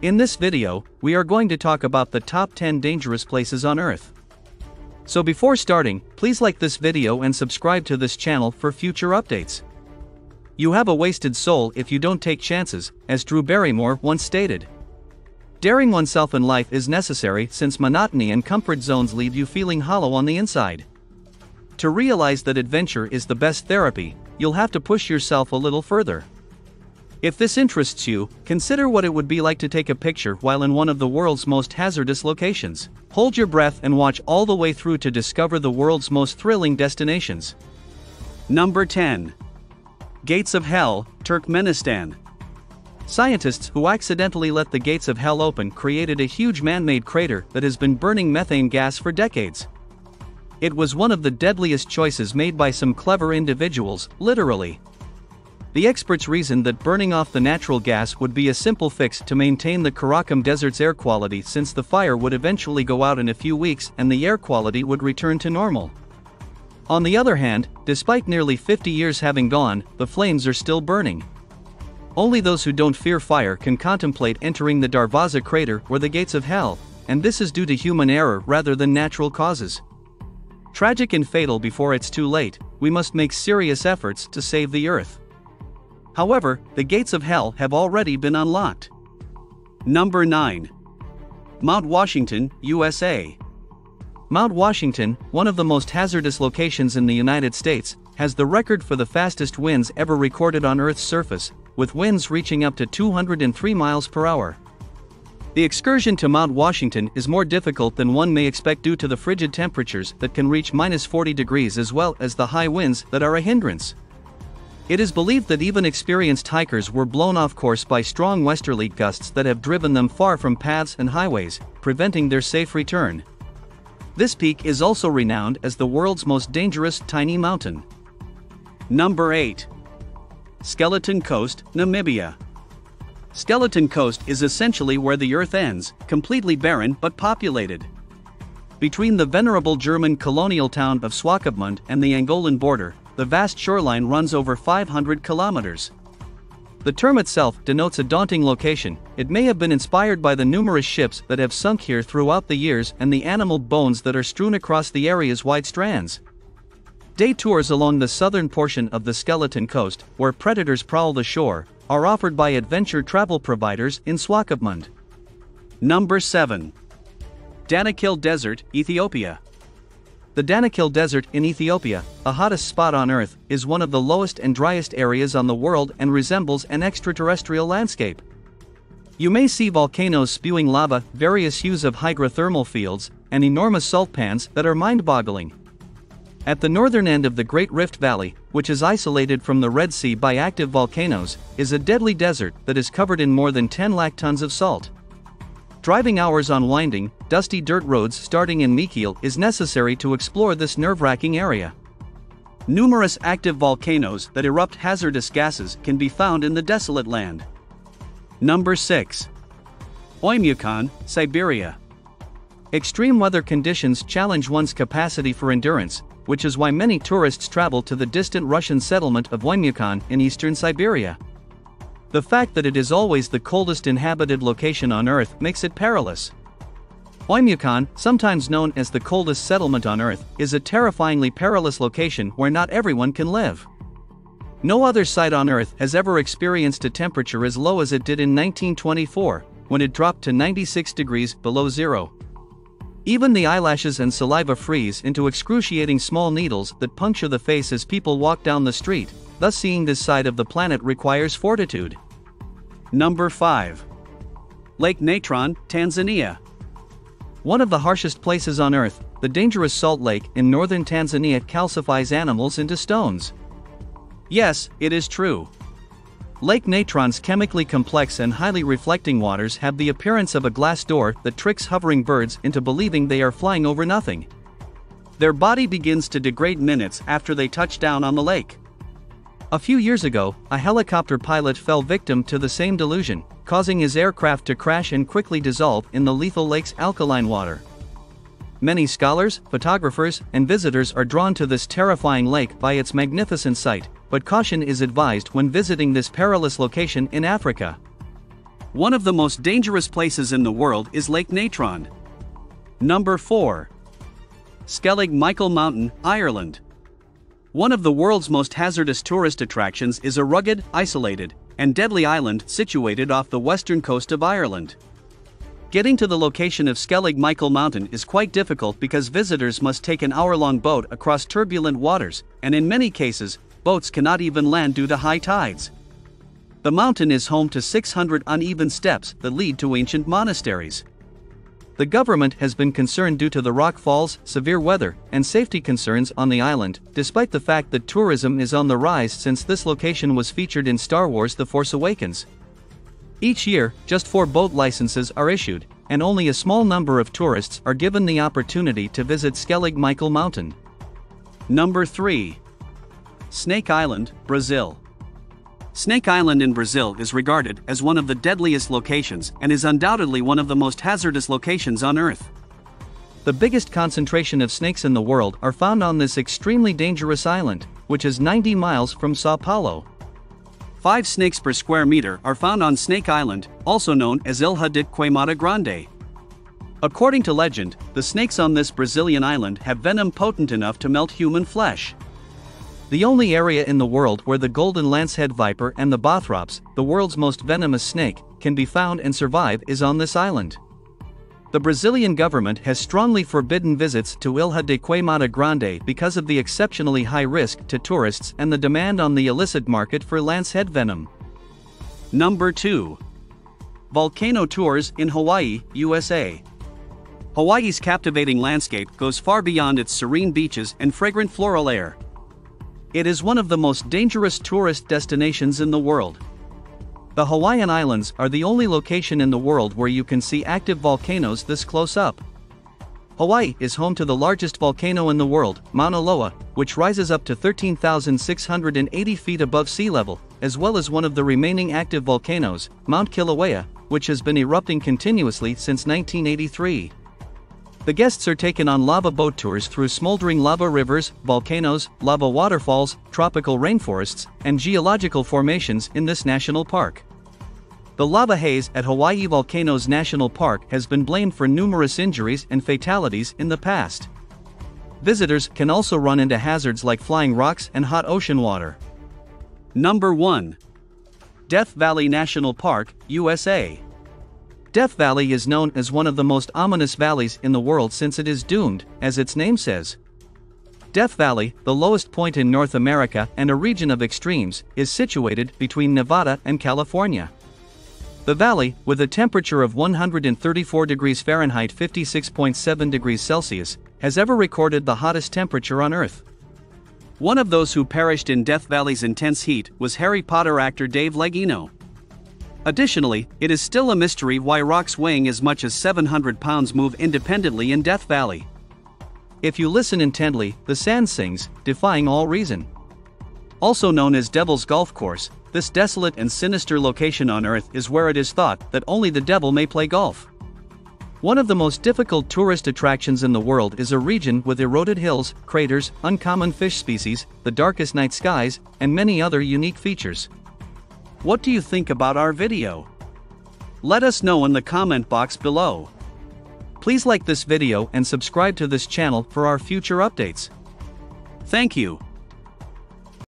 In this video, we are going to talk about the top 10 dangerous places on Earth. So before starting, please like this video and subscribe to this channel for future updates. You have a wasted soul if you don't take chances, as Drew Barrymore once stated. Daring oneself in life is necessary since monotony and comfort zones leave you feeling hollow on the inside. To realize that adventure is the best therapy, you'll have to push yourself a little further. If this interests you, consider what it would be like to take a picture while in one of the world's most hazardous locations. Hold your breath and watch all the way through to discover the world's most thrilling destinations. Number 10 Gates of Hell, Turkmenistan. Scientists who accidentally let the gates of hell open created a huge man made crater that has been burning methane gas for decades. It was one of the deadliest choices made by some clever individuals, literally. The experts reasoned that burning off the natural gas would be a simple fix to maintain the Karakum Desert's air quality since the fire would eventually go out in a few weeks and the air quality would return to normal. On the other hand, despite nearly 50 years having gone, the flames are still burning. Only those who don't fear fire can contemplate entering the Darvaza crater or the gates of hell, and this is due to human error rather than natural causes. Tragic and fatal before it's too late, we must make serious efforts to save the earth. However, the gates of hell have already been unlocked. Number 9. Mount Washington, USA. Mount Washington, one of the most hazardous locations in the United States, has the record for the fastest winds ever recorded on Earth's surface, with winds reaching up to 203 miles per hour. The excursion to Mount Washington is more difficult than one may expect due to the frigid temperatures that can reach minus 40 degrees as well as the high winds that are a hindrance. It is believed that even experienced hikers were blown off course by strong westerly gusts that have driven them far from paths and highways, preventing their safe return. This peak is also renowned as the world's most dangerous tiny mountain. Number 8. Skeleton Coast, Namibia. Skeleton Coast is essentially where the Earth ends, completely barren but populated. Between the venerable German colonial town of Swakopmund and the Angolan border, the vast shoreline runs over 500 kilometers. The term itself denotes a daunting location, it may have been inspired by the numerous ships that have sunk here throughout the years and the animal bones that are strewn across the area's wide strands. Day tours along the southern portion of the Skeleton Coast, where predators prowl the shore, are offered by adventure travel providers in Swakopmund. Number 7. Danakil Desert, Ethiopia. The Danakil Desert in Ethiopia, a hottest spot on Earth, is one of the lowest and driest areas on the world and resembles an extraterrestrial landscape. You may see volcanoes spewing lava, various hues of hydrothermal fields, and enormous salt pans that are mind boggling. At the northern end of the Great Rift Valley, which is isolated from the Red Sea by active volcanoes, is a deadly desert that is covered in more than 10 lakh tons of salt. Driving hours on winding, dusty dirt roads starting in Mekelle is necessary to explore this nerve wracking area. Numerous active volcanoes that erupt hazardous gases can be found in the desolate land. Number 6. Oymyakon, Siberia. Extreme weather conditions challenge one's capacity for endurance, which is why many tourists travel to the distant Russian settlement of Oymyakon in eastern Siberia. The fact that it is always the coldest inhabited location on Earth makes it perilous. Oymyakon, sometimes known as the coldest settlement on Earth, is a terrifyingly perilous location where not everyone can live. No other site on Earth has ever experienced a temperature as low as it did in 1924, when it dropped to 96 degrees below zero. Even the eyelashes and saliva freeze into excruciating small needles that puncture the face as people walk down the street, thus seeing this side of the planet requires fortitude. Number 5. Lake Natron, Tanzania. One of the harshest places on Earth, the dangerous Salt Lake in northern Tanzania calcifies animals into stones. Yes, it is true. Lake Natron's chemically complex and highly reflecting waters have the appearance of a glass door that tricks hovering birds into believing they are flying over nothing. Their body begins to degrade minutes after they touch down on the lake. A few years ago, a helicopter pilot fell victim to the same delusion, causing his aircraft to crash and quickly dissolve in the lethal lake's alkaline water. Many scholars, photographers, and visitors are drawn to this terrifying lake by its magnificent sight, but caution is advised when visiting this perilous location in Africa. One of the most dangerous places in the world is Lake Natron. Number 4. Skellig Michael Mountain, Ireland. One of the world's most hazardous tourist attractions is a rugged, isolated, and deadly island situated off the western coast of Ireland. Getting to the location of Skellig Michael Mountain is quite difficult because visitors must take an hour long boat across turbulent waters, and in many cases, boats cannot even land due to high tides. The mountain is home to 600 uneven steps that lead to ancient monasteries. The government has been concerned due to the rock falls, severe weather, and safety concerns on the island, despite the fact that tourism is on the rise since this location was featured in Star Wars The Force Awakens. Each year, just four boat licenses are issued, and only a small number of tourists are given the opportunity to visit Skellig Michael Mountain. Number 3. Snake Island, Brazil. Snake Island in Brazil is regarded as one of the deadliest locations and is undoubtedly one of the most hazardous locations on Earth. The biggest concentration of snakes in the world are found on this extremely dangerous island, which is 90 miles from Sao Paulo. Five snakes per square meter are found on Snake Island, also known as Ilha de Queimada Grande. According to legend, the snakes on this Brazilian island have venom potent enough to melt human flesh. The only area in the world where the golden lancehead viper and the bothrops, the world's most venomous snake, can be found and survive is on this island. The Brazilian government has strongly forbidden visits to Ilha de Queimada Grande because of the exceptionally high risk to tourists and the demand on the illicit market for lancehead venom. Number 2. Volcano Tours in Hawaii, USA. Hawaii's captivating landscape goes far beyond its serene beaches and fragrant floral air. It is one of the most dangerous tourist destinations in the world. The Hawaiian Islands are the only location in the world where you can see active volcanoes this close up. Hawaii is home to the largest volcano in the world, Mauna Loa, which rises up to 13,680 feet above sea level, as well as one of the remaining active volcanoes, Mount Kilauea, which has been erupting continuously since 1983. The guests are taken on lava boat tours through smoldering lava rivers, volcanoes, lava waterfalls, tropical rainforests, and geological formations in this national park. The lava haze at Hawaii Volcanoes National Park has been blamed for numerous injuries and fatalities in the past. Visitors can also run into hazards like flying rocks and hot ocean water. Number 1. Death Valley National Park, USA. Death Valley is known as one of the most ominous valleys in the world since it is doomed, as its name says. Death Valley, the lowest point in North America and a region of extremes, is situated between Nevada and California. The valley, with a temperature of 134 degrees Fahrenheit 56.7 degrees Celsius, has ever recorded the hottest temperature on Earth. One of those who perished in Death Valley's intense heat was Harry Potter actor Dave Legeno. Additionally, it is still a mystery why rocks weighing as much as 700 pounds move independently in Death Valley. If you listen intently, the sand sings, defying all reason. Also known as Devil's Golf Course, this desolate and sinister location on Earth is where it is thought that only the devil may play golf. One of the most difficult tourist attractions in the world is a region with eroded hills, craters, uncommon fish species, the darkest night skies, and many other unique features. What do you think about our video? Let us know in the comment box below. Please like this video and subscribe to this channel for our future updates. Thank you.